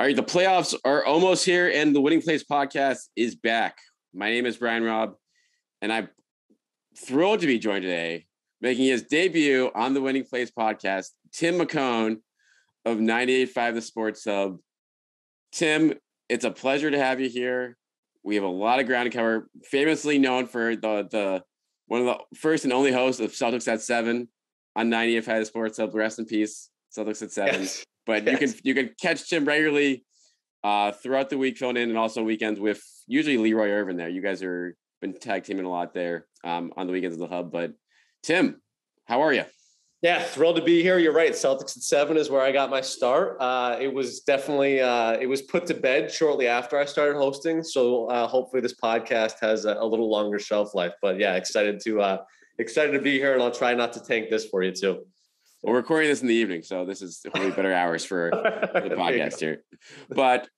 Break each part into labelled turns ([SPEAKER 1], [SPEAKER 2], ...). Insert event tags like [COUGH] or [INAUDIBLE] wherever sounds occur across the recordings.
[SPEAKER 1] All right, the playoffs are almost here, and the Winning Plays podcast is back. My name is Brian Robb, and I'm thrilled to be joined today, making his debut on the Winning Plays podcast, Tim McKone of 98.5 The Sports Hub. Tim, it's a pleasure to have you here. We have a lot of ground to cover. Famously known for the the one of the first and only hosts of Celtics at Seven on 98.5 The Sports Hub. Rest in peace, Celtics at Seven. Yes but yes. you can you can catch Tim regularly uh, throughout the week, filling in, and also weekends with usually Leroy Irvin. There, you guys are been tag teaming a lot there um, on the weekends of the hub. But Tim, how are you?
[SPEAKER 2] Yeah, thrilled to be here. You're right. Celtics at seven is where I got my start. Uh, it was definitely uh, it was put to bed shortly after I started hosting. So uh, hopefully this podcast has a, a, little longer shelf life. But yeah, excited to uh, excited to be here, and I'll try not to tank this for you too.
[SPEAKER 1] We're recording this in the evening, so this is hopefully better hours for, for [LAUGHS] the podcast here. But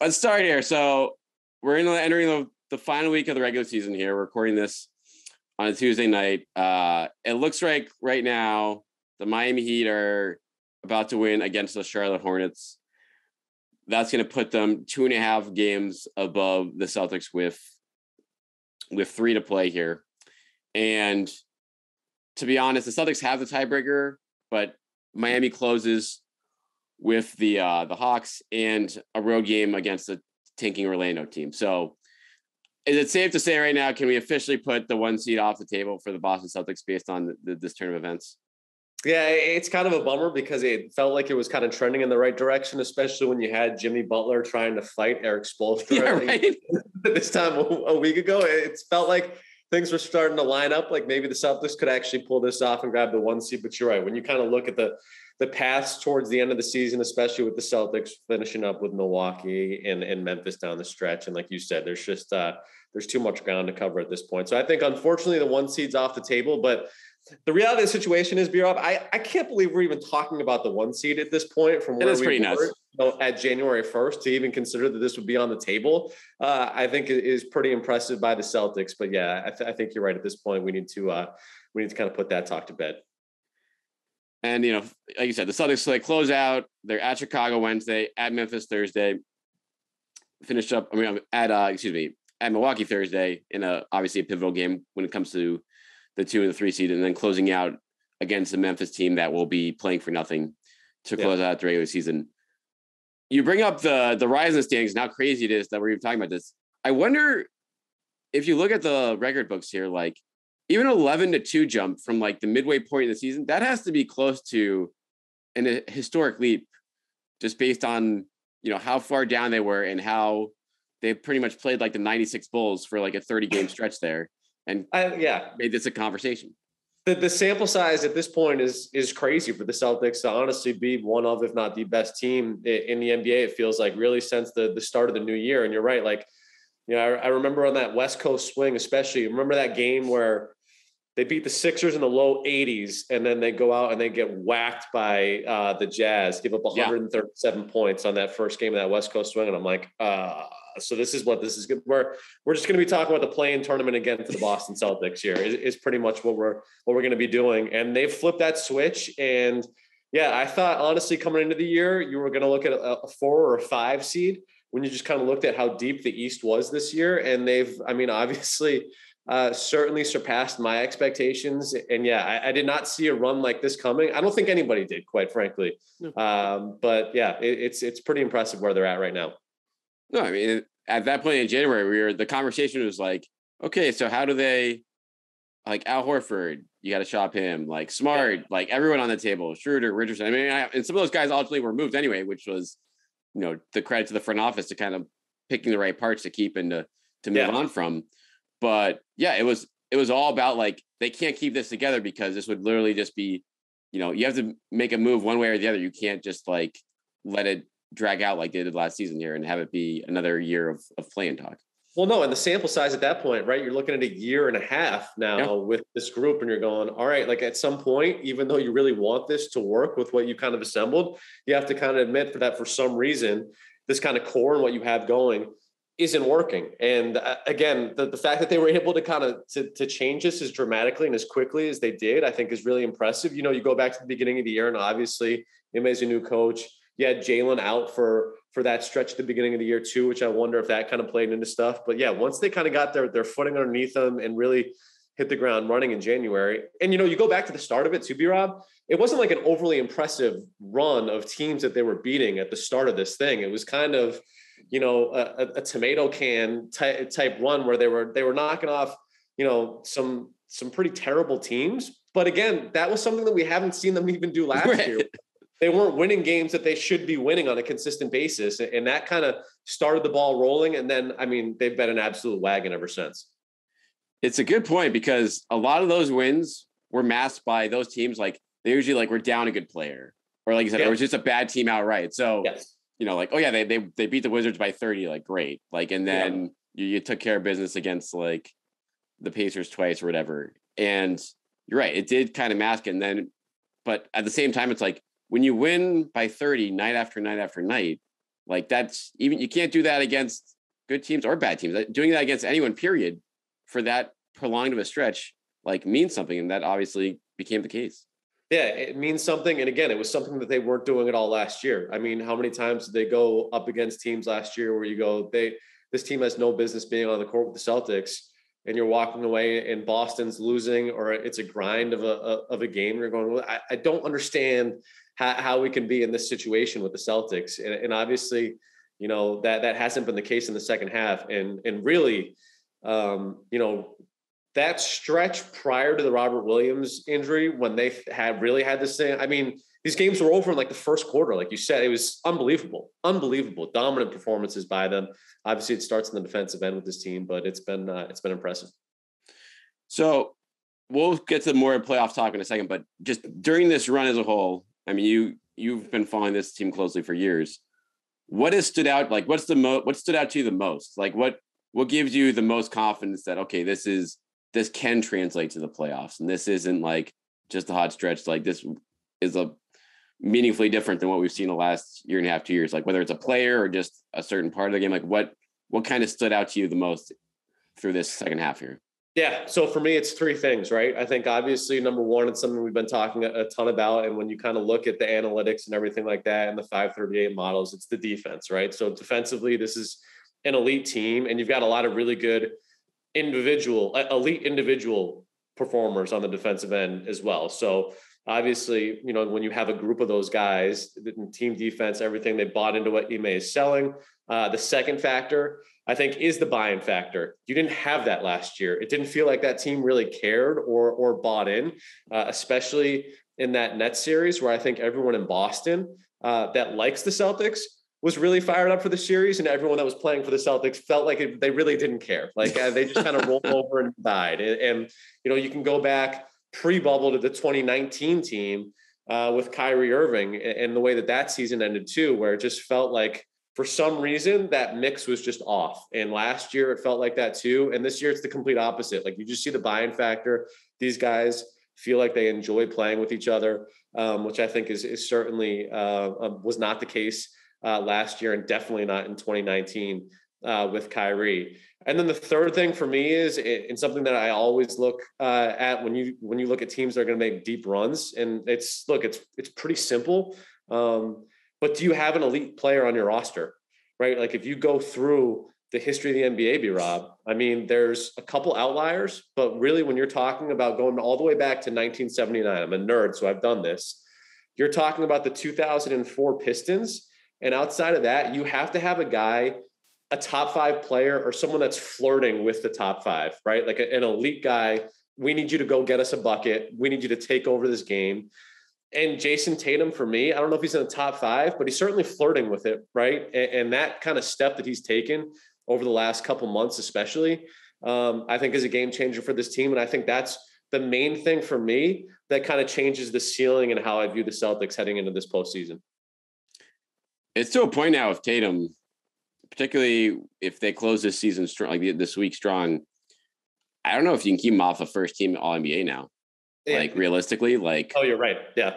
[SPEAKER 1] let's start here. So we're in the, entering the, the final week of the regular season here. We're recording this on a Tuesday night. Uh, it looks like right now the Miami Heat are about to win against the Charlotte Hornets. That's going to put them two and a half games above the Celtics with with three to play here. And to be honest, the Celtics have the tiebreaker but Miami closes with the uh, the Hawks and a road game against the tanking Orlando team. So is it safe to say right now, can we officially put the one seed off the table for the Boston Celtics based on the, the, this turn of events?
[SPEAKER 2] Yeah, it's kind of a bummer because it felt like it was kind of trending in the right direction, especially when you had Jimmy Butler trying to fight Erik Spoelstra. [LAUGHS] Yeah, right. [LAUGHS] this time a week ago, it felt like things were starting to line up. Like maybe the Celtics could actually pull this off and grab the one seed. But you're right. When you kind of look at the the paths towards the end of the season, especially with the Celtics finishing up with Milwaukee and, and Memphis down the stretch. And like you said, there's just uh, there's too much ground to cover at this point. So I think unfortunately the one seed's off the table. But the reality of the situation is, B Rob, I, I can't believe we're even talking about the one seed at this point from where we were nuts. At January 1st to even consider that this would be on the table. Uh, I think it is pretty impressive by the Celtics. But yeah, I, th- I, think you're right. At this point, we need to uh, we need to kind of put that talk to bed.
[SPEAKER 1] And you know, like you said, the Celtics they close out. They're at Chicago Wednesday, at Memphis Thursday. Finish up. I mean, at uh, excuse me, at Milwaukee Thursday in a obviously a pivotal game when it comes to the two and the three seed, and then closing out against the Memphis team that will be playing for nothing to close yeah. out the regular season. You bring up the the rise in the standings and how crazy it is that we're even talking about this. I wonder if you look at the record books here, like even 11 to 2 jump from like the midway point of the season, that has to be close to an, a historic leap just based on, you know, how far down they were and how they pretty much played like the 96 Bulls for like a 30 game stretch there and
[SPEAKER 2] I, yeah,
[SPEAKER 1] made this a conversation.
[SPEAKER 2] The, the sample size at this point is is crazy for the Celtics to honestly be one of, if not the best team in the NBA. It feels like really since the the start of the new year. And you're right, like you know, I, I remember on that West Coast swing, especially. Remember that game where they beat the Sixers in the low 80s, and then they go out and they get whacked by uh, the Jazz, give up 137 yeah. points on that first game of that West Coast swing, and I'm like, uh, so this is what this is good. We're we're just going to be talking about the play-in tournament again for the Boston Celtics here. Is, is pretty much what we're what we're going to be doing, and they've flipped that switch. And yeah, I thought honestly coming into the year, you were going to look at a, a four or a five seed when you just kind of looked at how deep the East was this year, and they've, I mean, obviously. Uh, certainly surpassed my expectations. And yeah, I, I, did not see a run like this coming. I don't think anybody did, quite frankly. Um, but yeah, it, it's it's pretty impressive where they're at right now.
[SPEAKER 1] No, I mean at that point in January, we were the conversation was like, okay, so how do they like Al Horford? You got to shop him, like Smart, yeah. like everyone on the table, Schroeder, Richardson. I mean, I, and some of those guys ultimately were moved anyway, which was, you know, the credit to the front office to kind of picking the right parts to keep and to to move yeah. on from. But yeah, it was it was all about like they can't keep this together because this would literally just be, you know, you have to make a move one way or the other. You can't just like let it drag out like they did last season here and have it be another year of, of play-in talk.
[SPEAKER 2] Well, no, and the sample size at that point, right? You're looking at a year and a half now yeah. with this group, and you're going, all right, like at some point, even though you really want this to work with what you kind of assembled, you have to kind of admit for that for some reason, this kind of core and what you have going isn't working. And uh, again, the, the fact that they were able to kind of to, to change this as dramatically and as quickly as they did, I think is really impressive. You know, you go back to the beginning of the year, and obviously, Ime is a new coach You had Jaylen out for for that stretch at the beginning of the year too, which I wonder if that kind of played into stuff. But yeah, once they kind of got their their footing underneath them and really hit the ground running in January, and you know, you go back to the start of it too, Rob. It wasn't like an overly impressive run of teams that they were beating at the start of this thing. It was kind of, you know, a, a tomato can type, type run where they were they were knocking off, you know, some some pretty terrible teams. But again, that was something that we haven't seen them even do last right. year they weren't winning games that they should be winning on a consistent basis. And that kind of started the ball rolling. And then, I mean, they've been an absolute wagon ever since.
[SPEAKER 1] It's a good point because a lot of those wins were masked by those teams. Like they usually like we're down a good player, or like you said, yeah. it was just a bad team outright. So, yes. You know, like, oh yeah, they, they, they beat the Wizards by 30, like great. Like, and then yeah. you, you took care of business against like the Pacers twice or whatever. And you're right. It did kind of mask it. And then, but at the same time, it's like, when you win by 30 night after night after night, like that's even you can't do that against good teams or bad teams. Doing that against anyone, period, for that prolonged of a stretch, like means something. And that obviously became the case.
[SPEAKER 2] Yeah, it means something. And again, it was something that they weren't doing at all last year. I mean, how many times did they go up against teams last year where you go, they this team has no business being on the court with the Celtics, and you're walking away and Boston's losing, or it's a grind of a of a game. You're going, well, I, I don't understand how, how we can be in this situation with the Celtics. And, and, obviously, you know, that that hasn't been the case in the second half. And and really, um, you know, that stretch prior to the Robert Williams injury, when they had really had this thing, I mean, these games were over in like the first quarter. Like you said, it was unbelievable, unbelievable, dominant performances by them. Obviously, it starts in the defensive end with this team, but it's been uh, it's been impressive.
[SPEAKER 1] So we'll get to more playoff talk in a second, but just during this run as a whole, I mean, you you've been following this team closely for years. What has stood out? Like, what's the most? What stood out to you the most? Like, what what gives you the most confidence that okay, this is this can translate to the playoffs, and this isn't like just a hot stretch. Like this is a meaningfully different than what we've seen the last year and a half, two years. Like whether it's a player or just a certain part of the game. Like what what kind of stood out to you the most through this second half here?
[SPEAKER 2] Yeah. So for me, it's three things, right? I think obviously number one, it's something we've been talking a, ton about. And when you kind of look at the analytics and everything like that and the 538 models, it's the defense, right? So defensively, this is an elite team, and you've got a lot of really good individual, elite individual performers on the defensive end as well. So obviously, you know, when you have a group of those guys, team defense, everything, they bought into what Ime is selling. Uh, the second factor I think is the buy-in factor. You didn't have that last year. It didn't feel like that team really cared or or bought in, uh, especially in that net series where I think everyone in Boston uh, that likes the Celtics was really fired up for the series, and everyone that was playing for the Celtics felt like it, they really didn't care. Like uh, they just kind of [LAUGHS] rolled over and died. And, and, you know, you can go back pre-bubble to the 2019 team uh, with Kyrie Irving and the way that that season ended too, where it just felt like for some reason that mix was just off. And last year it felt like that too. And this year it's the complete opposite. Like you just see the buy-in factor. These guys feel like they enjoy playing with each other, um, which I think is, is certainly uh, um, was not the case uh, last year and definitely not in 2019 uh, with Kyrie. And then the third thing for me is, and something that I always look uh, at when you when you look at teams that are going to make deep runs, and it's look, it's it's pretty simple. Um, but do you have an elite player on your roster? Right? Like if you go through the history of the NBA, B Rob, I mean, there's a couple outliers, but really when you're talking about going all the way back to 1979, I'm a nerd, so I've done this. You're talking about the 2004 Pistons. And outside of that, you have to have a guy, a top five player, or someone that's flirting with the top five, right? Like an elite guy. We need you to go get us a bucket. We need you to take over this game and Jayson Tatum for me, I don't know if he's in the top five, but he's certainly flirting with it, right? And, and that kind of step that he's taken over the last couple months, especially, um, I think is a game changer for this team. And I think that's the main thing for me that kind of changes the ceiling and how I view the Celtics heading into this postseason.
[SPEAKER 1] It's to a point now with Tatum, particularly if they close this season strong, like this week strong. I don't know if you can keep him off the first team All NBA now. Yeah. Like realistically, like
[SPEAKER 2] oh, you're right. Yeah,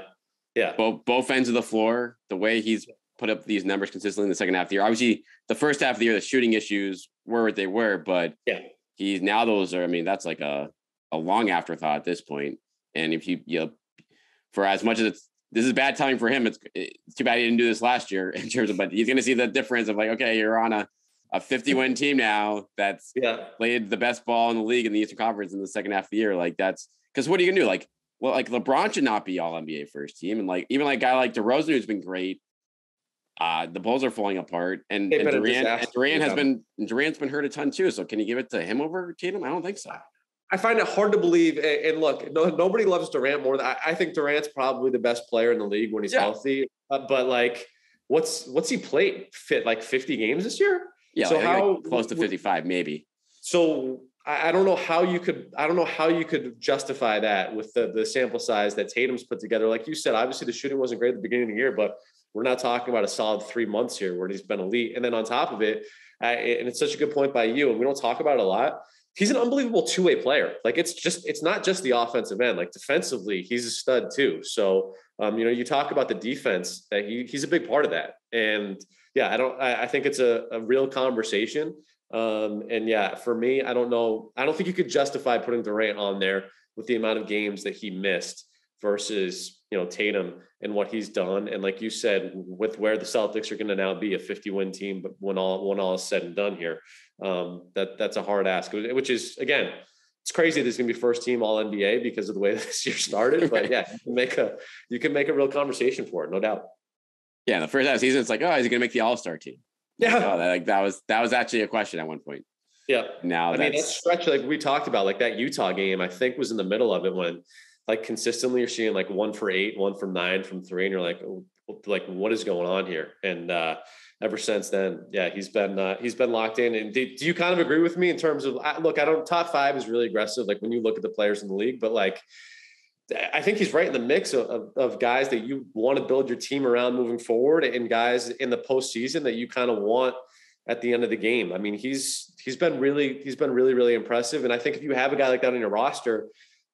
[SPEAKER 2] yeah.
[SPEAKER 1] Both both ends of the floor, the way he's put up these numbers consistently in the second half of the year. Obviously, the first half of the year, the shooting issues were what they were, but
[SPEAKER 2] yeah,
[SPEAKER 1] he's now those are. I mean, that's like a a long afterthought at this point. And if you you know, for as much as it's this is bad timing for him. It's, it's too bad he didn't do this last year in terms of, but he's going to see the difference of like, okay, you're on a, a 50 win [LAUGHS] team now that's
[SPEAKER 2] yeah.
[SPEAKER 1] played the best ball in the league in the Eastern Conference in the second half of the year. Like that's because what are you gonna do? Like, well, like LeBron should not be all NBA first team, and like even like a guy like DeRozan who's been great. Uh, the Bulls are falling apart, and, and Durant, and Durant has been Durant's been hurt a ton too. So can you give it to him over Tatum? I don't think so.
[SPEAKER 2] I find it hard to believe. And look, no, nobody loves Durant more. Than, I, I, think Durant's probably the best player in the league when he's yeah. healthy. Uh, but like, what's what's he played? Fit like fifty games this year?
[SPEAKER 1] Yeah, so like, how like close to fifty-five, maybe.
[SPEAKER 2] So I, I don't know how you could. I don't know how you could justify that with the the sample size that Tatum's put together. Like you said, obviously the shooting wasn't great at the beginning of the year, but we're not talking about a solid three months here where he's been elite. And then on top of it, uh, and it's such a good point by you, and we don't talk about it a lot he's an unbelievable two-way player. Like it's just it's not just the offensive end. Like defensively, he's a stud too. So um, you know, you talk about the defense that he he's a big part of that. And yeah, I don't I, I think it's a, a real conversation. Um, and yeah, for me, I don't know. I don't think you could justify putting Durant on there with the amount of games that he missed versus you know Tatum and what he's done. And like you said, with where the Celtics are going to now be a 50 win team, but when all when all is said and done here, um, that that's a hard ask. Which is again, it's crazy. This is going to be first team All NBA because of the way [LAUGHS] this year started. But yeah, you can make a you can make a real conversation for it, no doubt.
[SPEAKER 1] Yeah, the first half season, it's like, oh, is he going to make the All Star team?
[SPEAKER 2] Yeah,
[SPEAKER 1] like, oh, that, like that was that was actually a question at one point.
[SPEAKER 2] Yeah.
[SPEAKER 1] Now
[SPEAKER 2] I mean that stretch like we talked about, like that Utah game, I think was in the middle of it when like consistently you're seeing like one for eight, one from nine from three, and you're like, oh, like what is going on here? And uh, ever since then, yeah, he's been uh, he's been locked in. And do, do, you kind of agree with me in terms of look? I don't top five is really aggressive. Like when you look at the players in the league, but like. I think he's right in the mix of, of, of, guys that you want to build your team around moving forward, and guys in the postseason that you kind of want at the end of the game. I mean, he's he's been really he's been really really impressive, and I think if you have a guy like that on your roster,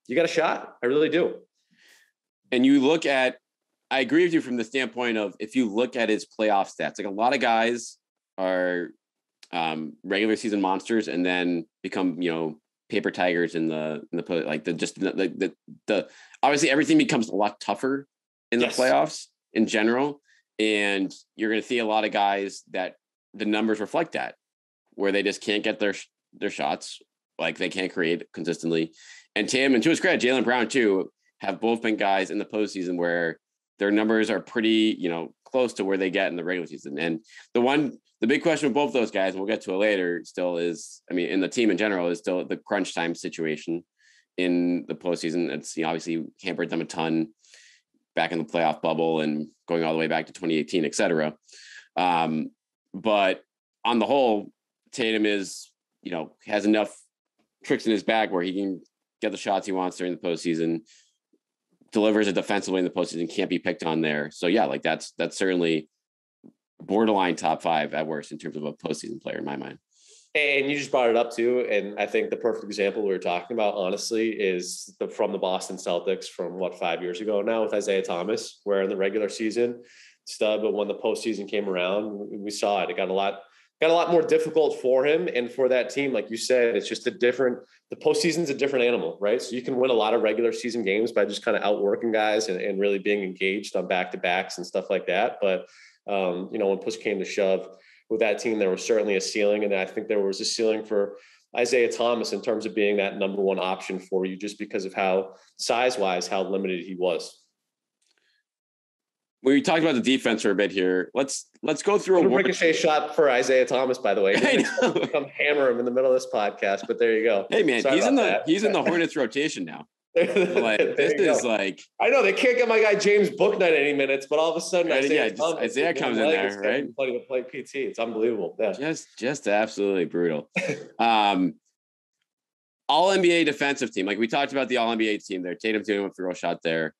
[SPEAKER 2] you got a shot. I really do.
[SPEAKER 1] And you look at, I agree with you from the standpoint of if you look at his playoff stats, like a lot of guys are um, regular season monsters and then become, you know, paper tigers in the in the like the just the the, the obviously everything becomes a lot tougher in the yes. playoffs in general, and you're going to see a lot of guys that the numbers reflect that, where they just can't get their their shots, like they can't create consistently, and Tim, and to his credit, Jaylen Brown too, have both been guys in the postseason where their numbers are pretty, you know, close to where they get in the regular season. And the one, the big question with both those guys, and we'll get to it later, still is, I mean, in the team in general, is still the crunch time situation in the postseason. It's you know, obviously hampered them a ton back in the playoff bubble and going all the way back to 2018, et cetera. Um, but on the whole, Tatum is, you know, has enough tricks in his bag where he can get the shots he wants during the postseason, delivers it defensively in the postseason, can't be picked on there. So yeah, like that's that's certainly borderline top five at worst in terms of a postseason player in my mind.
[SPEAKER 2] And you just brought it up too, and I think the perfect example we were talking about, honestly, is the from the Boston Celtics from what five years ago now with Isaiah Thomas, where in the regular season, stub, but when the postseason came around, we saw it. It got a lot got a lot more difficult for him and for that team. Like you said, it's just a different, the postseason's a different animal, right? So you can win a lot of regular season games by just kind of outworking guys and, and really being engaged on back to backs and stuff like that. But, um, you know, when push came to shove with that team, there was certainly a ceiling. And I think there was a ceiling for Isaiah Thomas in terms of being that number one option for you, just because of how size wise, how limited he was
[SPEAKER 1] we talked about the defense for a bit here. Let's let's go through
[SPEAKER 2] a, a ricochet shot for Isaiah Thomas. By the way, [LAUGHS] I know. come hammer him in the middle of this podcast. But there you go.
[SPEAKER 1] Hey man, Sorry he's in the that. he's in the [LAUGHS] Hornets rotation now. [LAUGHS] like, this is like
[SPEAKER 2] I know they can't get my guy James Bouknight any minutes, but all of a sudden
[SPEAKER 1] right, Isaiah, yeah, Thomas, Isaiah comes in there, right?
[SPEAKER 2] Playing to play PT. It's unbelievable. Yeah.
[SPEAKER 1] Just just absolutely brutal. um all NBA defensive team. Like we talked about the all NBA team there. Tatum's doing one real shot there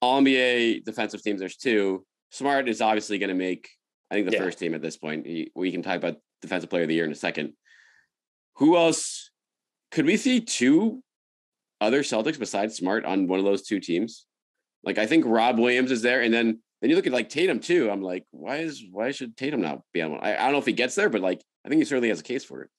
[SPEAKER 1] all NBA defensive teams, there's two. Smart is obviously going to make, I think, the yeah. first team at this point. We can talk about defensive player of the year in a second. Who else could we see two other Celtics besides Smart on one of those two teams? Like I think Rob Williams is there, and then then you look at like Tatum too. I'm like, why is why should Tatum not be on one? I, I don't know if he gets there, but like I think he certainly has a case for it.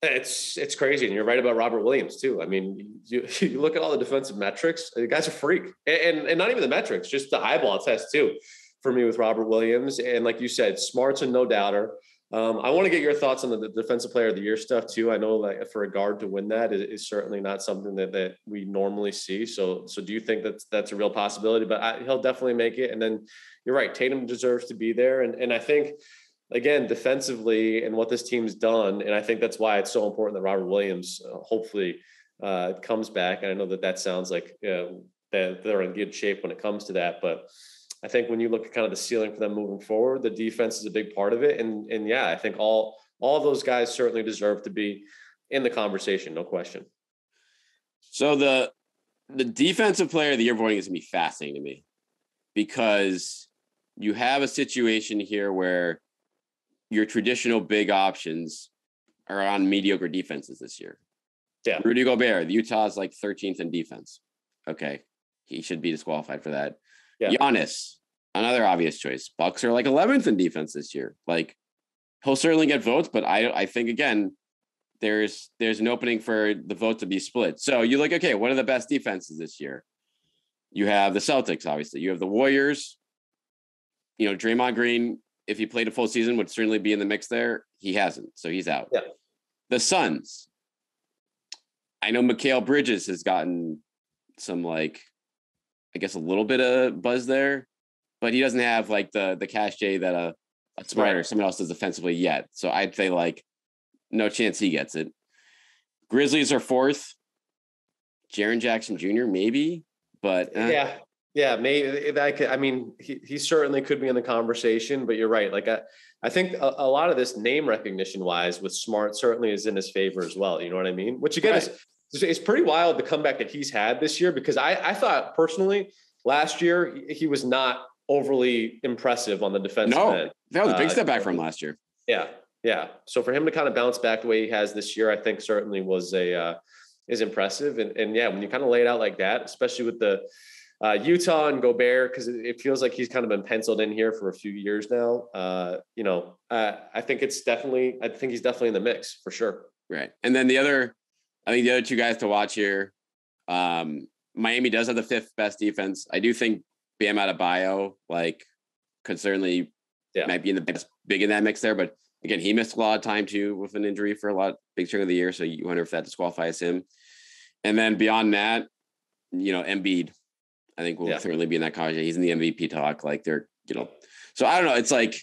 [SPEAKER 2] It's it's crazy, and you're right about Robert Williams too. I mean, you, [LAUGHS] you look at all the defensive metrics; the guy's a freak, and, and not even the metrics, just the eyeball test too. For me, with Robert Williams, and like you said, smart's a no doubter. Um, I want to get your thoughts on the, the, defensive player of the year stuff too. I know that for a guard to win that is, is, certainly not something that, that we normally see. So, so do you think that's that's a real possibility? But I, he'll definitely make it. And then you're right, Tatum deserves to be there. And and I think again defensively and what this team's done, and I think that's why it's so important that Robert Williams uh, hopefully uh, comes back. And I know that that sounds like uh, that they're in good shape when it comes to that, but I think when you look at kind of the ceiling for them moving forward, the defense is a big part of it. And and yeah, I think all all those guys certainly deserve to be in the conversation, no question.
[SPEAKER 1] So the the defensive player of the year voting is gonna be fascinating to me because you have a situation here where your traditional big options are on mediocre defenses this year.
[SPEAKER 2] Yeah.
[SPEAKER 1] Rudy Gobert, the Utah's like 13th in defense. Okay. He should be disqualified for that. Yeah. Giannis, another obvious choice. Bucks are like 11th in defense this year. Like he'll certainly get votes, but I I think again there's there's an opening for the vote to be split. So you look okay, what are the best defenses this year? You have the Celtics, obviously. You have the Warriors. You know, Draymond Green, if he played a full season, would certainly be in the mix there. He hasn't, so he's out.
[SPEAKER 2] Yeah.
[SPEAKER 1] The Suns. I know Mikal Bridges has gotten some like I guess a little bit of buzz there, but he doesn't have like the the cachet that a, a Smart or someone else does defensively yet. So I'd say like no chance he gets it. Grizzlies are fourth. Jaren Jackson Jr. maybe, but
[SPEAKER 2] eh. yeah, yeah, maybe that could. I mean, he, he certainly could be in the conversation, but you're right. Like I, I think a, a lot of this name recognition wise with Smart certainly is in his favor as well. You know what I mean? Which again right. is it's pretty wild the comeback that he's had this year because I, I thought personally last year he was not overly impressive on the defense.
[SPEAKER 1] No,
[SPEAKER 2] end.
[SPEAKER 1] that was a big uh, step back from last year.
[SPEAKER 2] Yeah, yeah. So for him to kind of bounce back the way he has this year, I think certainly was a uh, is impressive. And and yeah, when you kind of lay it out like that, especially with the uh, Utah and Gobert, because it feels like he's kind of been penciled in here for a few years now. Uh, you know, uh, I think it's definitely, I think he's definitely in the mix for sure.
[SPEAKER 1] Right. And then the other I think the other two guys to watch here. Um, Miami does have the fifth best defense. I do think Bam Adebayo like could certainly yeah. might be in the best, big in that mix there. But again, he missed a lot of time too with an injury for a lot big chunk of the year. So you wonder if that disqualifies him. And then beyond that, you know, Embiid, I think will yeah. certainly be in that conversation. He's in the MVP talk. Like they're, you know, so I don't know. It's like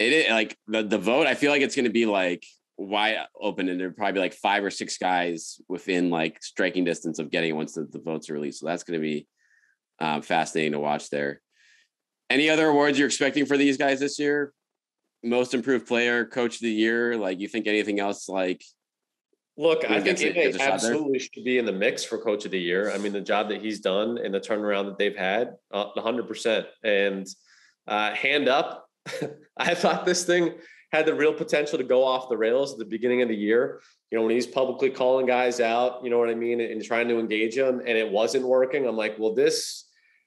[SPEAKER 1] it is like the the vote. I feel like it's going to be like wide open and there'd probably be like five or six guys within like striking distance of getting once the, the votes are released. So that's going to be um, fascinating to watch there. Any other awards you're expecting for these guys this year? Most improved player, coach of the year. Like you think anything else like
[SPEAKER 2] Look, I think Ime absolutely should be in the mix for coach of the year. I mean, the job that he's done and the turnaround that they've had, uh, 100%. And uh, hand up, [LAUGHS] I thought this thing had the real potential to go off the rails at the beginning of the year. You know, when he's publicly calling guys out, you know what I mean, and trying to engage them, and it wasn't working. I'm like, well, this,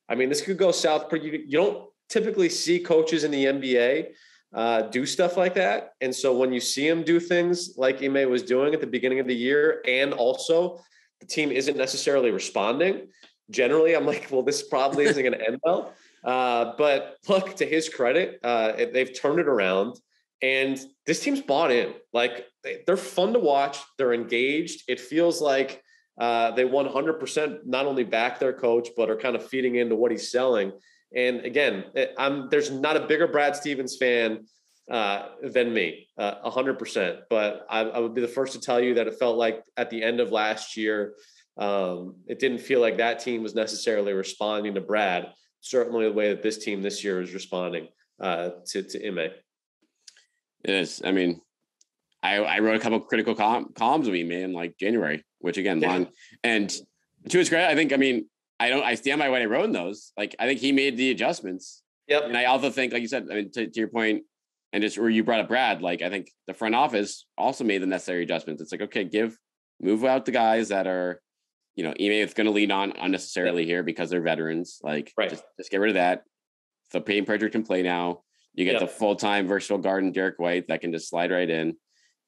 [SPEAKER 2] I mean, this could go south. Pretty, you don't typically see coaches in the NBA uh, do stuff like that, and so when you see him do things like Ime was doing at the beginning of the year, and also the team isn't necessarily responding. Generally, I'm like, well, this probably isn't going to end well. [LAUGHS] Uh, but look, to his credit, uh, they've turned it around. And this team's bought in. Like they're fun to watch. They're engaged. It feels like uh, they 100% not only back their coach, but are kind of feeding into what he's selling. And again, eh, I'm there's not a bigger Brad Stevens fan uh, than me, uh, 100%. But I, I, would be the first to tell you that it felt like at the end of last year, um, it didn't feel like that team was necessarily responding to Brad. Certainly, the way that this team this year is responding uh, to to Ime.
[SPEAKER 1] Is. I mean, I, I wrote a couple critical com- columns of me in like January, which again, yeah. long. And to his credit, I think, I mean, I don't, I stand by what I wrote in those. Like, I think he made the adjustments.
[SPEAKER 2] Yep.
[SPEAKER 1] And I also think, like you said, I mean, to, to your point, and just where you brought up Brad, like, I think the front office also made the necessary adjustments. It's like, okay, give, move out the guys that are, you know, Ime is going to lean on unnecessarily here because they're veterans. Like,
[SPEAKER 2] right.
[SPEAKER 1] just, just get rid of that. So Payton Pritchard can play now. You get yep. the full time versatile guard in Derrick White that can just slide right in.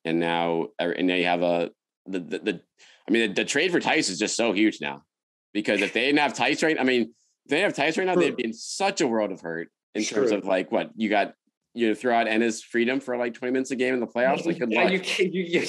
[SPEAKER 1] and now er, and now you have a the the, the I mean the, the, trade for Theis is just so huge now because if they didn't have Theis right, I mean if they have Theis right now, True. they'd be in such a world of hurt in True. terms of like what you got. You know, throw out Enes Freedom for like 20 minutes a game in the playoffs. Like,
[SPEAKER 2] yeah, you can't, you, [LAUGHS] you,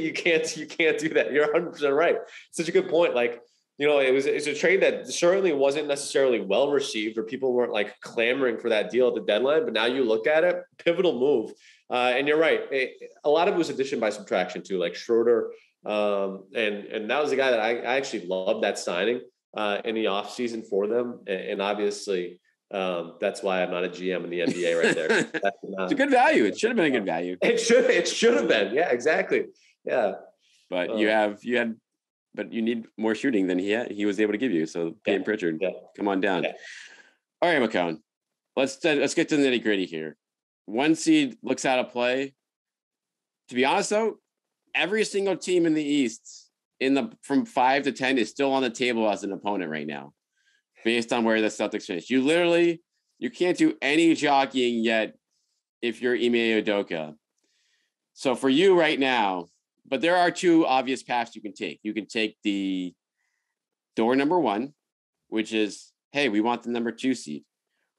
[SPEAKER 2] you can't, you can't do that. You're 100 percent right. Such a good point. Like, you know, it was it's a trade that certainly wasn't necessarily well received, or people weren't like clamoring for that deal at the deadline. But now you look at it, pivotal move. Uh, and you're right. It, a lot of it was addition by subtraction too, like Schroeder. Um, and and that was the guy that I, I actually loved that signing uh, in the offseason for them. And, and obviously, um, that's why I'm not a GM in the NBA right there. [LAUGHS]
[SPEAKER 1] Not, it's a good value. It should have been a good value. [LAUGHS]
[SPEAKER 2] It should it should have been. Yeah, exactly. Yeah.
[SPEAKER 1] But um, you have you had but you need more shooting than he had, he was able to give you. So yeah, Pritchard, yeah. come on down. Yeah. All right, McKone. Let's let's get to the nitty gritty here one seed looks out of play. To be honest, though, every single team in the East in the from five to ten is still on the table as an opponent right now, based on where the Celtics finish. You literally you can't do any jockeying yet if you're Ime Udoka. So for you right now, but there are two obvious paths you can take. You can take the door number one, which is, hey, we want the number two seed.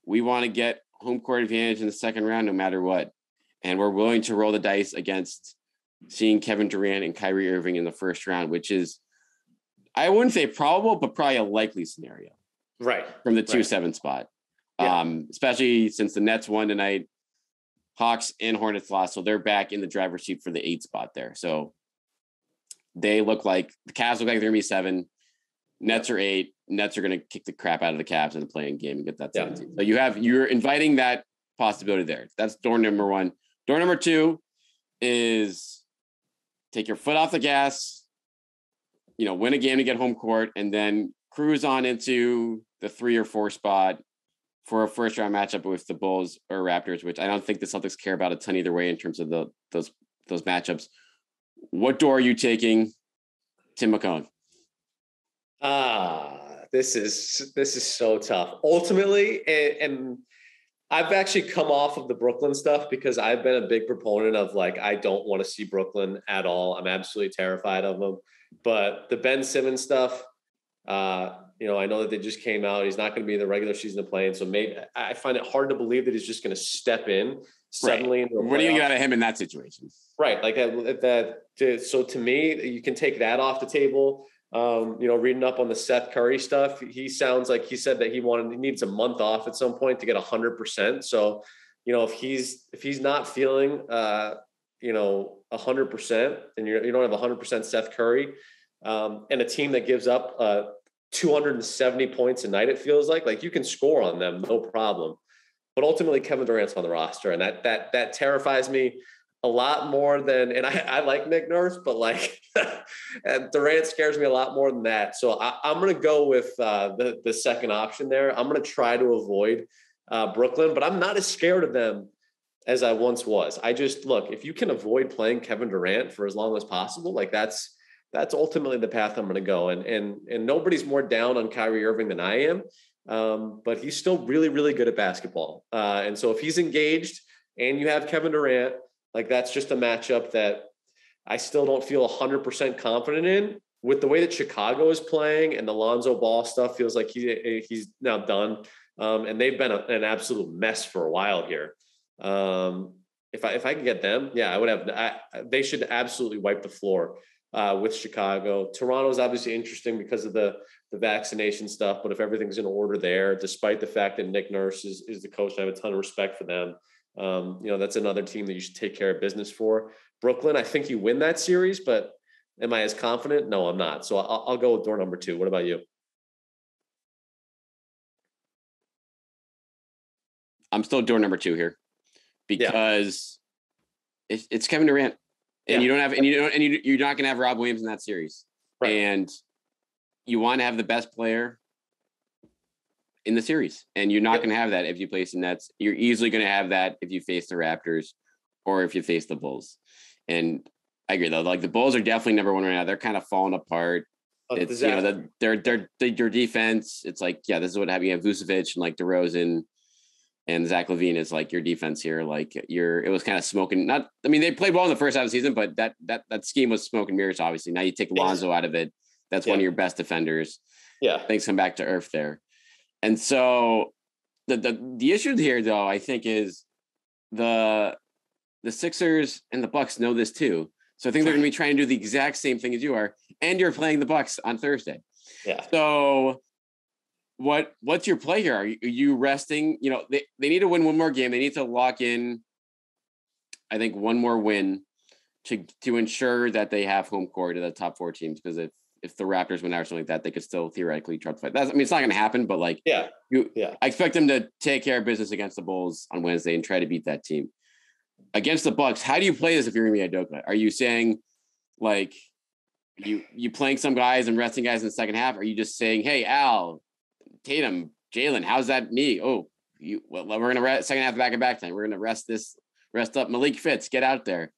[SPEAKER 1] We want to get home court advantage in the second round no matter what. And we're willing to roll the dice against seeing Kevin Durant and Kyrie Irving in the first round, which is, I wouldn't say probable, but probably a likely scenario.
[SPEAKER 2] Right.
[SPEAKER 1] From the 2
[SPEAKER 2] right.
[SPEAKER 1] 7 spot. Yeah. Um, especially since the Nets won tonight, Hawks and Hornets lost. So they're back in the driver's seat for the eight spot there. So they look like the Cavs look like they're going to be seven. Nets are eight. Nets are going to kick the crap out of the Cavs in the play-in game and get that 17. Yeah. So you have you're inviting that possibility there. That's door number one. Door number two is take your foot off the gas, you know, win a game to get home court, and then cruise on into the three or four spot for a first round matchup with the Bulls or Raptors, which I don't think the Celtics care about a ton either way in terms of the those those matchups. What door are you taking, Tim McKone?
[SPEAKER 2] Ah, this is this is so tough. Ultimately, and, and I've actually come off of the Brooklyn stuff because I've been a big proponent of like I don't want to see Brooklyn at all. I'm absolutely terrified of them. But the Ben Simmons stuff, uh, you know, I know that they just came out. He's not going to be in the regular season of playing, so maybe I find it hard to believe that he's just going to step in suddenly.
[SPEAKER 1] Right. What do you get out of him in that situation?
[SPEAKER 2] Right, like that. That so to me, you can take that off the table um, you know, reading up on the Seth Curry stuff, he sounds like he said that he wanted he needs a month off at some point to get hundred percent. So, you know, if he's if he's not feeling uh, you know, hundred percent and you're, you don't have hundred percent Seth Curry, um, and a team that gives up uh 270 points a night, it feels like like you can score on them, no problem. But ultimately, Kevin Durant's on the roster, and that that that terrifies me a lot more than, and I, [LAUGHS] I like Nick Nurse, but like [LAUGHS] and Durant scares me a lot more than that. So I, am going to go with uh, the the second option there. I'm going to try to avoid uh, Brooklyn, but I'm not as scared of them as I once was. I just look if you can avoid playing Kevin Durant for as long as possible, like that's that's ultimately the path I'm going to go. And and and nobody's more down on Kyrie Irving than I am. Um, but he's still really, really good at basketball. Uh, and so if he's engaged and you have Kevin Durant, like that's just a matchup that I still don't feel 100% confident in. With the way that Chicago is playing and the Lonzo Ball stuff feels like he he's now done. Um, and they've been a, an absolute mess for a while here. Um, if I if I can get them, yeah, I would have. I, they should absolutely wipe the floor uh, with Chicago. Toronto is obviously interesting because of the the vaccination stuff, but if everything's in order there, despite the fact that Nick Nurse is is the coach, I have a ton of respect for them. Um, you know, that's another team that you should take care of business for. Brooklyn, I think you win that series, but am I as confident? No, I'm not. So I'll, I'll go with door number two. What about you?
[SPEAKER 1] I'm still door number two here because yeah. it's, it's Kevin Durant, and yeah. you don't have, and you don't, and you, you're not going to have Rob Williams in that series, right. and you want to have the best player in the series. And you're not yep. going to have that if you face the Nets. You're easily going to have that if you face the Raptors or if you face the Bulls. And I agree though, like the Bulls are definitely number one right now. They're kind of falling apart. Oh, it's you know the, their their their defense. It's like yeah, this is what happened. You have Vucevic and like DeRozan. and Zach LaVine is like your defense here. Like you're, it was kind of smoking. Not, I mean, they played well in the first half of the season, but that that that scheme was smoke and mirrors. Obviously, now you take Lonzo out of it. That's yeah. one of your best defenders.
[SPEAKER 2] Yeah,
[SPEAKER 1] things come back to earth there, and so the the the issue here, though, I think is the the Sixers and the Bucks know this too. So I think they're going to be trying to do the exact same thing as you are, and you're playing the Bucks on Thursday.
[SPEAKER 2] Yeah.
[SPEAKER 1] So what what's your play here? Are you, are you, resting? You know, they, they need to win one more game. They need to lock in, I think, one more win to to ensure that they have home court to the top four teams. Because if if the Raptors win out or something like that, they could still theoretically try to fight. That's I mean, it's not going to happen, but like,
[SPEAKER 2] yeah,
[SPEAKER 1] you,
[SPEAKER 2] yeah,
[SPEAKER 1] I expect them to take care of business against the Bulls on Wednesday and try to beat that team. Against the Bucks, how do you play this if you're Ime Udoka? Are you saying like you you playing some guys and resting guys in the second half? Are you just saying, hey, Al, Tatum, Jaylen, how's that knee? Oh, you well, we're gonna rest second half back and back time. We're gonna rest this, rest up. Malik Fitts, get out there.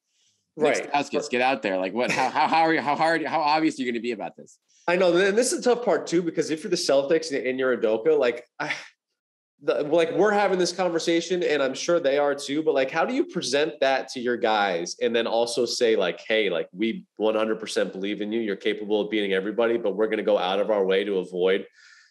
[SPEAKER 2] Right,
[SPEAKER 1] Stauskas, get out there. Like what? How how how are you? How hard? How obvious are you going to be about this?
[SPEAKER 2] I know, and this is a tough part too because if you're the Celtics and you're Udoka, like I, the, like we're having this conversation, and I'm sure they are too. But like, how do you present that to your guys, and then also say like, hey, like we 100% believe in you. You're capable of beating everybody, but we're going to go out of our way to avoid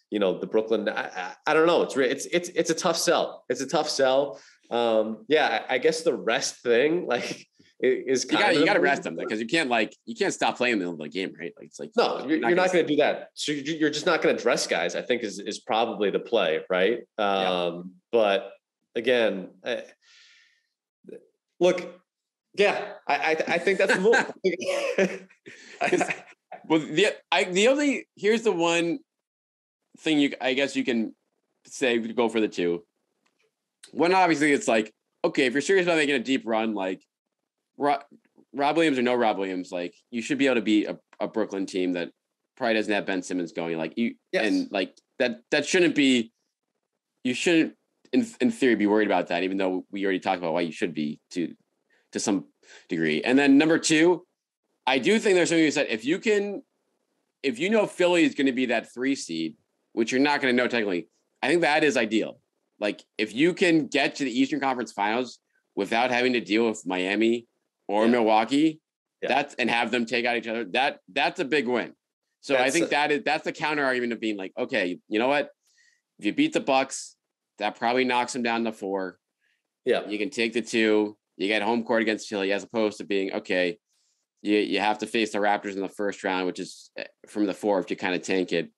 [SPEAKER 2] you know the Brooklyn. I, I, I don't know. It's it's it's it's a tough sell. It's a tough sell. Um, yeah, I guess the rest thing [LAUGHS] like is
[SPEAKER 1] you got you got to rest them because you can't like you can't stop playing in the middle of the game, right? Like it's like
[SPEAKER 2] no, you're, you're not going to do that. So you're just not going to dress guys. I think is is probably the play, right? Um, yeah. But again, I, look, yeah, I I, I think that's the move. [LAUGHS] [LAUGHS]
[SPEAKER 1] well, the I the only here's the one thing you I guess you can say go for the two. One obviously it's like okay if you're serious about making a deep run like Rob, Rob Williams or no Rob Williams like you should be able to beat a, a Brooklyn team that probably doesn't have Ben Simmons going like you yes. and like that that shouldn't be you shouldn't in in theory be worried about that even though we already talked about why you should be to to some degree and then number two I do think there's something you said if you can if you know Philly is going to be that three seed which you're not going to know technically. I think that is ideal. Like if you can get to the Eastern Conference Finals without having to deal with Miami or yeah. Milwaukee, yeah. that's and have them take out each other. That that's a big win. So that's I think a, that is that's the counter argument of being like, okay, you know what? If you beat the Bucks, that probably knocks them down to four.
[SPEAKER 2] Yeah,
[SPEAKER 1] you can take the two. You get home court against Philly, as opposed to being okay. You you have to face the Raptors in the first round, which is eh, from the four if you kind of tank it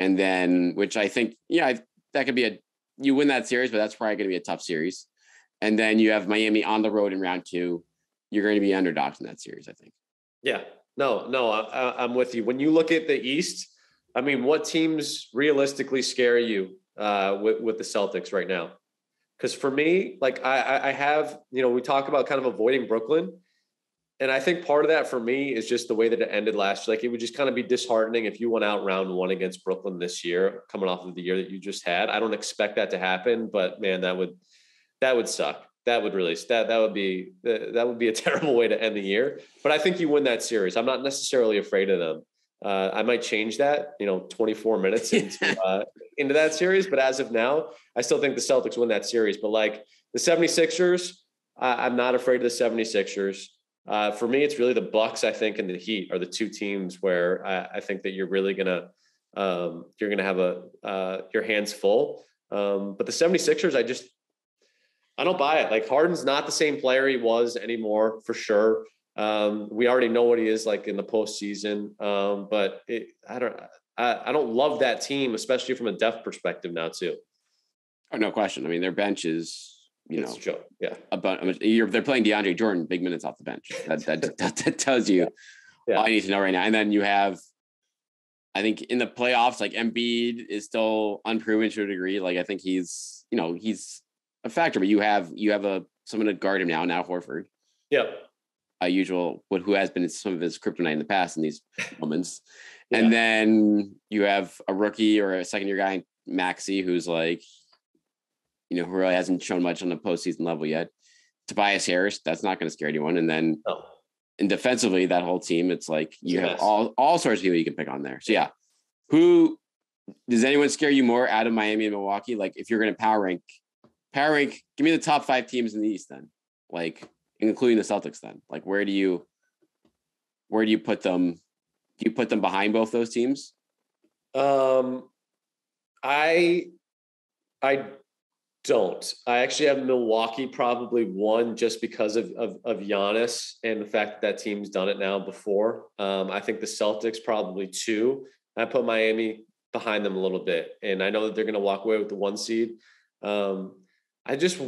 [SPEAKER 1] and then which I think yeah that could be a you win that series, but that's probably going to be a tough series. And then you have Miami on the road in round two. You're going to be underdogs in that series, I think.
[SPEAKER 2] Yeah, no, no, I, am with you. When you look at the East, I mean, what teams realistically scare you uh, with with the Celtics right now? Because for me, like I, I have, you know, we talk about kind of avoiding Brooklyn and I think part of that for me is just the way that it ended last year. Like it would just kind of be disheartening if you went out round one against Brooklyn this year, coming off of the year that you just had. I don't expect that to happen, but man, that would that would suck. That would really that that would be that would be a [LAUGHS] terrible way to end the year. But I think you win that series. I'm not necessarily afraid of them. Uh, I might change that, you know, 24 minutes [LAUGHS] into uh, into that series. But as of now, I still think the Celtics win that series. But like the 76ers, I, I'm not afraid of the 76ers. Uh, for me, it's really the Bucks. I think and the Heat are the two teams where I, I think that you're really gonna um, you're gonna have a uh, your hands full. Um, but the 76ers, I just I don't buy it. Like Harden's not the same player he was anymore for sure. Um, we already know what he is like in the postseason. Um, but it, I don't I, I don't love that team, especially from a depth perspective now too.
[SPEAKER 1] Oh, no question. I mean, their bench is you know,
[SPEAKER 2] Joe. yeah,
[SPEAKER 1] about they're playing DeAndre Jordan big minutes off the bench. That that, [LAUGHS] that, that tells you yeah. all I need to know right now. And then you have, I think in the playoffs, like Embiid is still unproven to a degree. Like I think he's, you know, he's a factor, but you have you have a someone to guard him now. Now Horford.
[SPEAKER 2] Yep.
[SPEAKER 1] A usual, who has been some of his kryptonite in the past in these [LAUGHS] moments. Yeah. And then you have a rookie or a second year guy, Maxey, who's like you know, who really hasn't shown much on the postseason level yet. Tobias Harris, that's not going to scare anyone. And then, oh. and defensively, that whole team, it's like you yes. have all all sorts of people you can pick on there. So yeah, who does anyone scare you more out of Miami and Milwaukee? Like if you're going to power rank power rank. Give me the top five teams in the East then, like including the Celtics. Then, like where do you where do you put them? Do you put them behind both those teams?
[SPEAKER 2] Um, I I don't. I actually have Milwaukee probably one just because of, of, of Giannis and the fact that that team's done it now before. Um, I think the Celtics probably two. I put Miami behind them a little bit, and I know that they're going to walk away with the one seed. Um, I just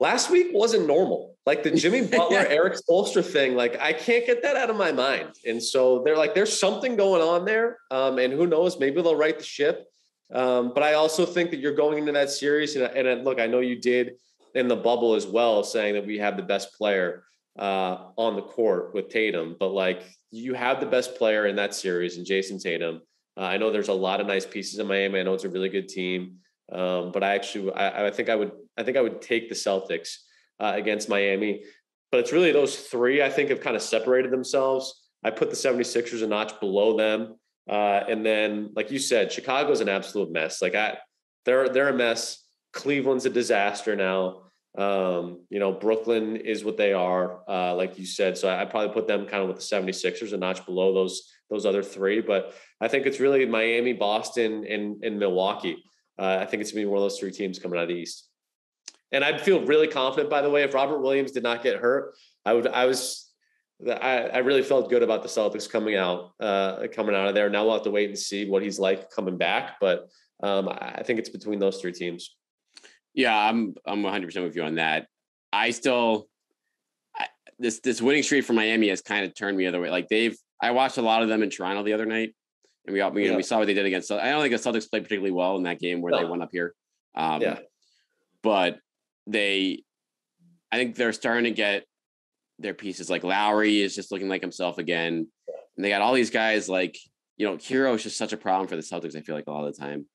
[SPEAKER 2] last week wasn't normal. Like the Jimmy [LAUGHS] Butler, Erik Spoelstra thing, like I can't get that out of my mind. And so they're like, there's something going on there. Um, and who knows, maybe they'll right the ship. Um, but I also think that you're going into that series, and, and look, I know you did in the bubble as well, saying that we have the best player uh, on the court with Tatum, but like you have the best player in that series, and Jayson Tatum. Uh, I know there's a lot of nice pieces in Miami. I know it's a really good team, um, but I actually, I, I, think I would, I think I would take the Celtics uh, against Miami. But it's really those three I think have kind of separated themselves. I put the 76ers a notch below them. Uh, and then, like you said, Chicago's an absolute mess. Like I, they're they're a mess. Cleveland's a disaster now. Um, you know, Brooklyn is what they are, uh, like you said. So I, would probably put them kind of with the 76ers, a notch below those those other three. But I think it's really Miami, Boston, and and Milwaukee. Uh, I think it's gonna be one of those three teams coming out of the East. And I'd feel really confident, by the way, if Robert Williams did not get hurt, I would. I was I, I really felt good about the Celtics coming out, uh, coming out of there. Now we'll have to wait and see what he's like coming back. But um, I think it's between those three teams.
[SPEAKER 1] Yeah, I'm I'm 100 percent with you on that. I still I, this this winning streak for Miami has kind of turned me other way. Like they've I watched a lot of them in Toronto the other night, and we we, yeah. we saw what they did against. I don't think the Celtics played particularly well in that game where no. they went up here. Um, yeah, but they, I think they're starting to get their pieces. Like Lowry is just looking like himself again. And they got all these guys like, you know, Herro is just such a problem for the Celtics, I feel like a lot of the time.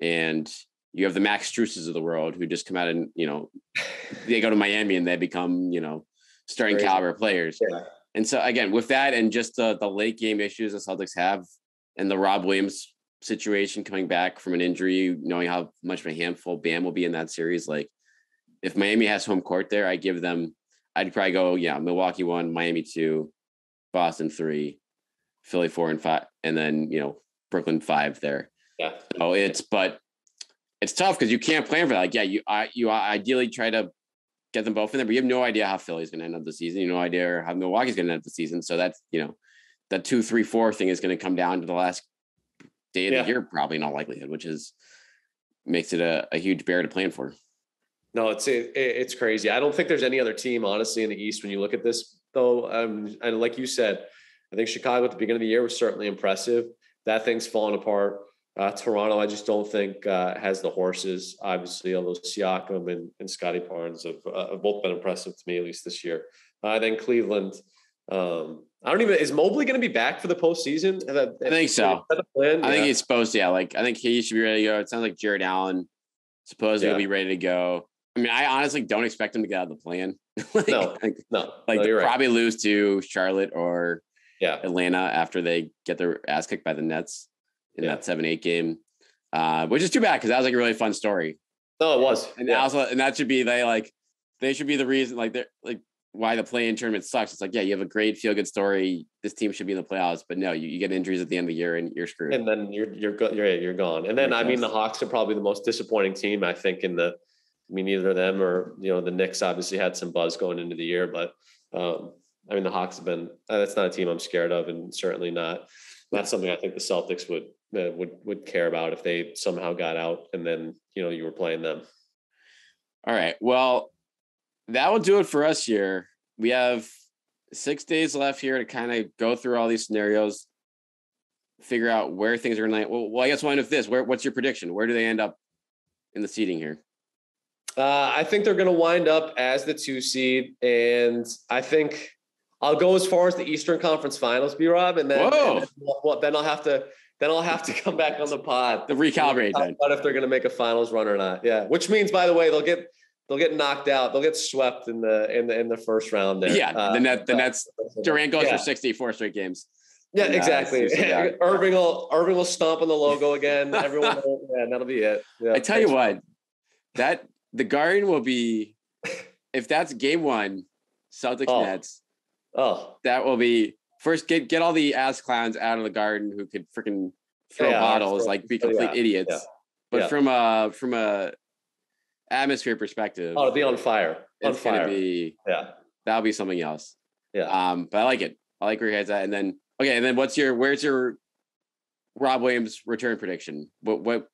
[SPEAKER 1] And you have the Max Struses of the world who just come out and, you know, [LAUGHS] they go to Miami and they become, you know, starting Crazy. caliber players. Yeah. And so again, with that and just the the late game issues the Celtics have and the Rob Williams situation coming back from an injury, knowing how much of a handful Bam will be in that series, like if Miami has home court there, I give them I'd probably go, yeah, Milwaukee one, Miami two, Boston three, Philly four and five, and then you know Brooklyn five there. Yeah. So it's but it's tough because you can't plan for that. Like, yeah, you I you ideally try to get them both in there, but you have no idea how Philly's going to end up the season. You have no idea how Milwaukee's going to end up the season. So that's you know that two, three, four thing is going to come down to the last day of yeah. the year, probably in all likelihood, which is makes it a, a huge bear to plan for.
[SPEAKER 2] No, it's it, it's crazy. I don't think there's any other team, honestly, in the East when you look at this, though. Um, and like you said, I think Chicago at the beginning of the year was certainly impressive. That thing's fallen apart. Uh, Toronto, I just don't think uh, has the horses. Obviously, although Siakam and, and Scottie Barnes have, uh, have, both been impressive to me at least this year. Uh, then Cleveland. Um, I don't even. Is Mobley going to be back for the postseason?
[SPEAKER 1] I think so. I yeah. think he's supposed to. Yeah, like I think he should be ready to go. It sounds like Jarrett Allen supposedly yeah. will be ready to go. I mean, I honestly don't expect him to get out of the plan. [LAUGHS]
[SPEAKER 2] like, no, like, no,
[SPEAKER 1] like
[SPEAKER 2] no,
[SPEAKER 1] probably lose to Charlotte or
[SPEAKER 2] yeah.
[SPEAKER 1] Atlanta after they get their ass kicked by the Nets in yeah. that seven eight game, uh, which is too bad because that was like a really fun story.
[SPEAKER 2] No, it was,
[SPEAKER 1] and yeah. also, and that should be they like they should be the reason like they're like why the play in tournament sucks. It's like, yeah, you have a great feel good story. This team should be in the playoffs, but no, you, you get injuries at the end of the year and you're screwed.
[SPEAKER 2] And then you're you're go- you're you're gone. And then I mean, the Hawks are probably the most disappointing team I think in the I mean, either them or you know the Knicks obviously had some buzz going into the year, but um, I mean the Hawks have been uh, that's not a team I'm scared of, and certainly not not something I think the Celtics would uh, would would care about if they somehow got out and then you know you were playing them.
[SPEAKER 1] All right, well, that will do it for us here. We have six days left here to kind of go through all these scenarios, figure out where things are going to. Well, well, I guess one of this. Where what's your prediction? Where do they end up in the seating here?
[SPEAKER 2] Uh, I think they're going to wind up as the two seed, and I think I'll go as far as the Eastern Conference Finals, B Rob, and then, and then, well, then I'll have to then I'll have to [LAUGHS] come back on the pod
[SPEAKER 1] to recalibrate. Then,
[SPEAKER 2] about if they're going to make a finals run or not. Yeah, which means, by the way, they'll get they'll get knocked out. They'll get swept in the in the in the first round. There,
[SPEAKER 1] yeah. Uh, the net the Nets Durant goes yeah. for sixty four straight games.
[SPEAKER 2] Yeah, and, exactly. Uh, [LAUGHS] Irving will Irving will stomp on the logo again. Everyone, will, [LAUGHS] yeah, that'll be it. Yeah.
[SPEAKER 1] I tell you what, that the Garden will be [LAUGHS] if that's game one, Celtics
[SPEAKER 2] Oh.
[SPEAKER 1] Nets.
[SPEAKER 2] Oh,
[SPEAKER 1] That will be first get get all the ass clowns out of the Garden who could freaking throw
[SPEAKER 2] Yeah,
[SPEAKER 1] bottles like be
[SPEAKER 2] oh,
[SPEAKER 1] complete idiots. But from a from a atmosphere perspective,
[SPEAKER 2] oh, it'll be on fire. On fire.
[SPEAKER 1] be
[SPEAKER 2] yeah.
[SPEAKER 1] that'll be something else.
[SPEAKER 2] Yeah.
[SPEAKER 1] Um, but I like it. I like where your head's at. And then okay, and then what's your where's your Rob Williams return prediction? What what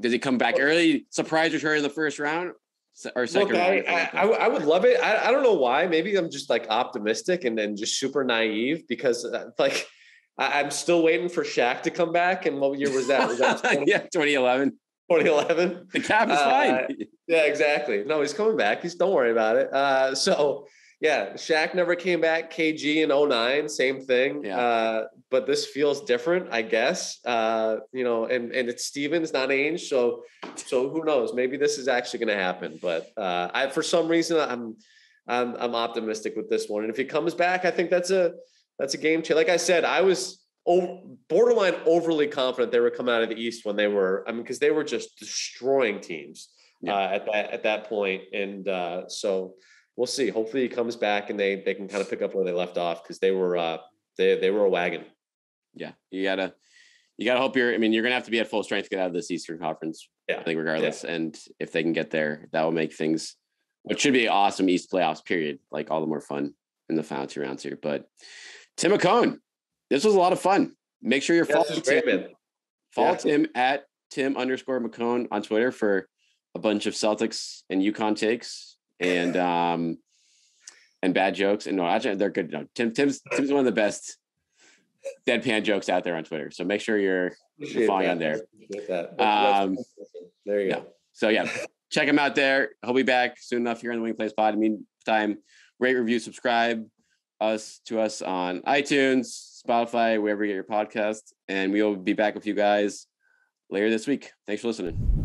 [SPEAKER 1] does he come back early? Surprise return in the first round or second
[SPEAKER 2] Look, I,
[SPEAKER 1] round?
[SPEAKER 2] I, I would- I would love it. I, I don't know why. Maybe I'm just like optimistic and then just super naive because uh, like I, I'm still waiting for Shaq to come back. And what year was that? Was that [LAUGHS] 20,
[SPEAKER 1] yeah, 2011.
[SPEAKER 2] 2011?
[SPEAKER 1] The cap is
[SPEAKER 2] Uh,
[SPEAKER 1] fine.
[SPEAKER 2] Yeah, exactly. No, he's coming back. He's don't worry about it. Uh, so yeah, Shaq never came back. KG in 09, same thing.
[SPEAKER 1] Yeah.
[SPEAKER 2] Uh, but this feels different, I guess. Uh, you know, and and it's Stevens, not Ainge. So so who knows? Maybe this is actually going to happen. But uh, I for some reason I'm I'm I'm optimistic with this one. And if he comes back, I think that's a that's a game changer. Like I said, I was borderline overly confident they would come out of the East when they were. I mean, because they were just destroying teams
[SPEAKER 1] Yeah.
[SPEAKER 2] uh, at that at that point. And uh, so we'll see. Hopefully, he comes back and they they can kind of pick up where they left off because they were uh, they they were a wagon.
[SPEAKER 1] yeah, you gotta you gotta hope you're. I mean, you're gonna have to be at full strength to get out of this Eastern Conference.
[SPEAKER 2] Yeah.
[SPEAKER 1] I think regardless, and if they can get there, that will make things what should be awesome East playoffs. Period. Like all the more fun in the final two rounds here. But Tim McKone, this was a lot of fun. Make sure you're
[SPEAKER 2] this
[SPEAKER 1] following
[SPEAKER 2] is great,
[SPEAKER 1] Tim. Follow
[SPEAKER 2] Yeah.
[SPEAKER 1] Tim at Tim underscore McKone on Twitter for a bunch of Celtics and UConn takes and um and bad jokes. And no, actually they're good. No, Tim Tim's Tim's one of the best deadpan jokes out there on Twitter. So make sure you're
[SPEAKER 2] Appreciate
[SPEAKER 1] following
[SPEAKER 2] that.
[SPEAKER 1] on there.
[SPEAKER 2] That.
[SPEAKER 1] Um,
[SPEAKER 2] there you go.
[SPEAKER 1] So yeah, check him out there. He'll be back soon enough here on the Winning Plays Pod. In the meantime, rate, review, subscribe us to us on iTunes, Spotify, wherever you get your podcast, and we will be back with you guys later this week. Thanks for listening.